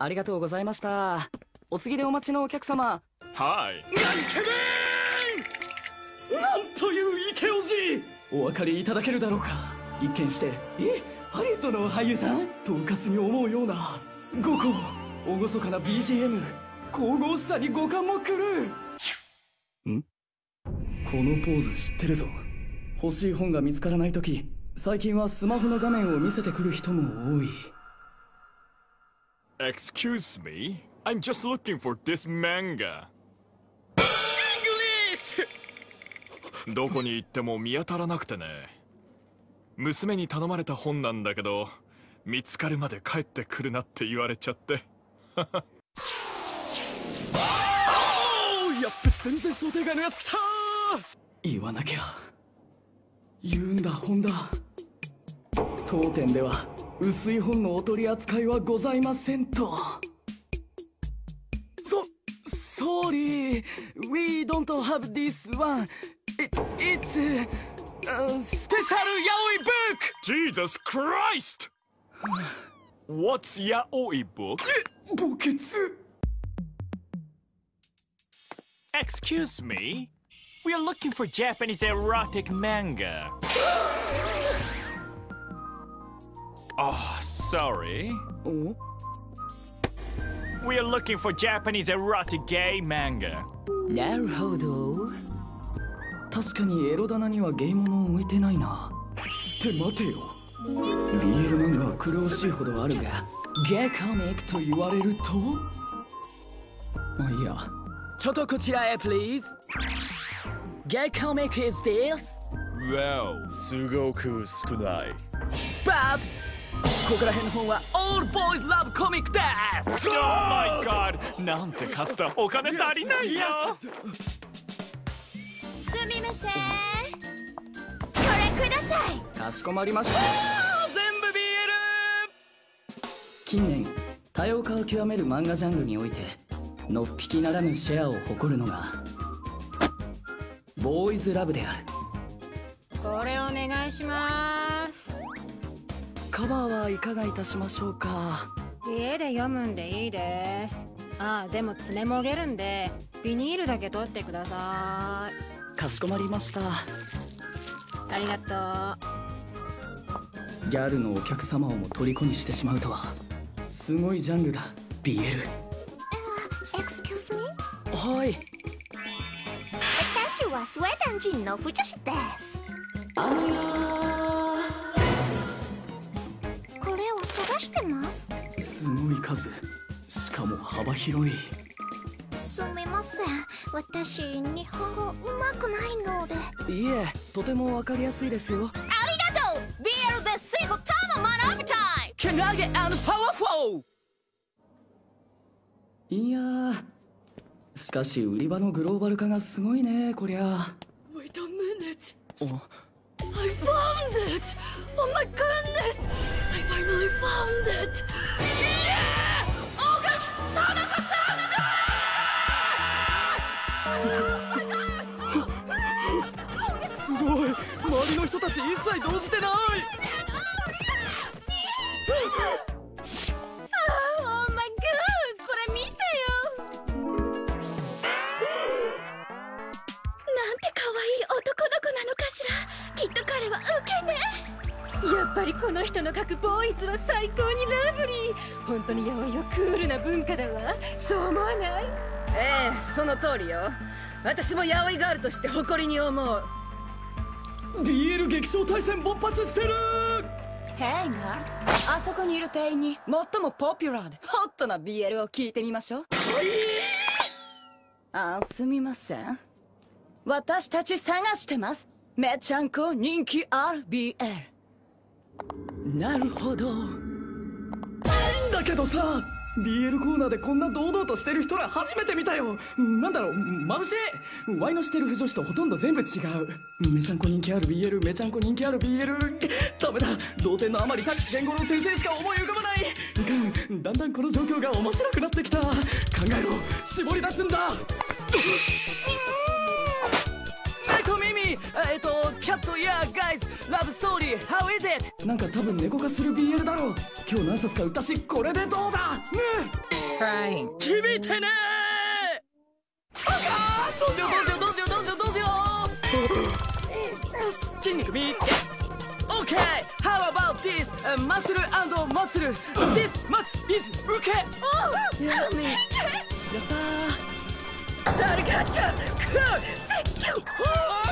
ありがとうございました。お次でお待ちのお客様。はい。イケメンなんというイケオジ。お分かりいただけるだろうか。一見してえハリウッドの俳優さん？統括に思うような。五個厳かな BGM 神々しさに五感も狂う。ん？このポーズ知ってるぞ。欲しい本が見つからない時最近はスマホの画面を見せてくる人も多い Excuse me I'm just looking for this manga. どこに行っても見当たらなくてね。娘に頼まれた本なんだけど見つかるまで帰ってくるなって言われちゃって。やっべ全然想定外のやつ来た言わなきゃ。言うんだ本だ。当店では薄い本のお取り扱いはございませんとそ sorry we don't have this one it, it's a, a special yaoi book Jesus Christ What's yaoi book? 墓穴 Excuse me We are looking for Japanese erotic manga Oh, sorry. お We are looking for Japanese erotic gay manga. なるほど。確かにエロ棚にはゲイモノを置いてないな。って待てよ BL 漫画は苦労しいほどあるがゲイコミックと言われると？まあいいや。ちょっとこちらへ please ゲイコミック is this Wow すごく少ない。But ここら辺の本は All Boys Love Comic です。Oh my god なんてカスタお金足りないよ。すみませんこれください。かしこまりました。全部 BL 近年多様化を極める漫画ジャンルにおいてのっぴきならぬシェアを誇るのがボーイズラブである。これお願いしますカバーはいかがいたしましょうか？家で読むんでいいです。ああでも爪もげるんでビニールだけ取ってくださかしこまりました。いありがとう。ギャルのお客様をも虜にしてしまうとはすごいジャンルだ BL Excuse me? はい。私はスウェーデン人の不女子です。あのしてます？ーすごい数。しかも幅広い。すみません。私日本語うまくないので。いえとてもわかりやすいですよ。ありがとう。BL で水もタも学びたい。Can I get and powerful? いやーしかし売り場のグローバル化がすごいねこりゃ。Wait a minute. I found it! Oh my goodness! I finally found it! Yeah! Oh god! すごい周りの人たち一切動じてないて可愛い男の子なのかしら。きっと彼はウケね。やっぱりこの人の描くボーイズは最高にラブリー。本当にヤオイはクールな文化だわ。そう思わない？ええ、その通りよ。私もヤオイガールとして誇りに思う。BL 激走大戦勃発してる！Hey girls あそこにいる店員に。最もポピュラーでホットな BL を聞いてみましょう。あすみません私たち探してます。めちゃんこ人気ある BL なるほど。だけどさ BL コーナーでこんな堂々としてる人ら初めて見たよ。なんだろう眩しい。ワイのしてる不女子とほとんど全部違う。めちゃんこ人気ある BL めちゃんこ人気ある BL ダメだ。同点のあまり滝健五郎先生しか思い浮かばない。いかんだんだんこの状況が面白くなってきた。考えろ。絞り出すんだ。えっとキャットイヤーガイズラブストーリー How is it? なんか多分猫化する BL だろう。今日何冊か売ったしこれでどうだ？ねえ。Trying 決めてねあーどうしようどうしようどうしようどうしようどうしよう筋肉見つけ OK How about this、uh, マッスルマッスル This マス is 受けやめやったー誰かあったクー